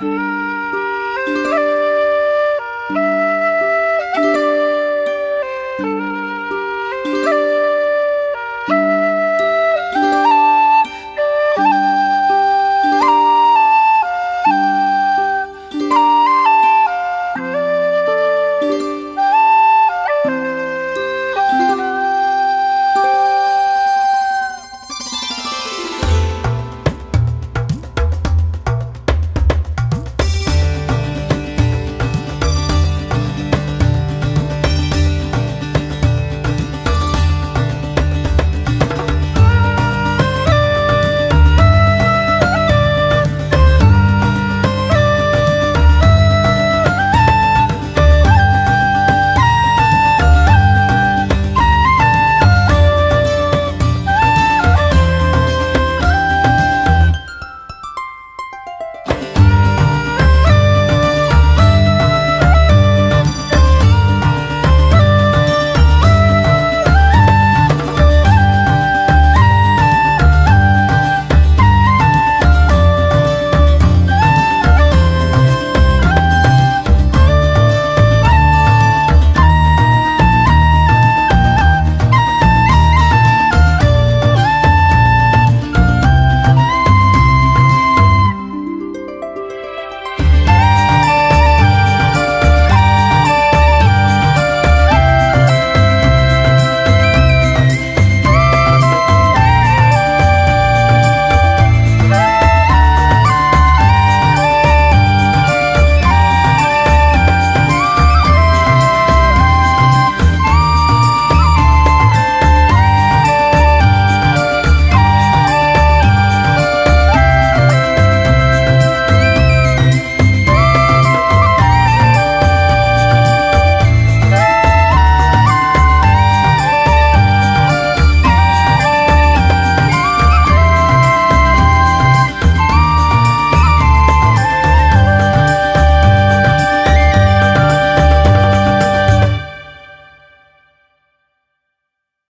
Música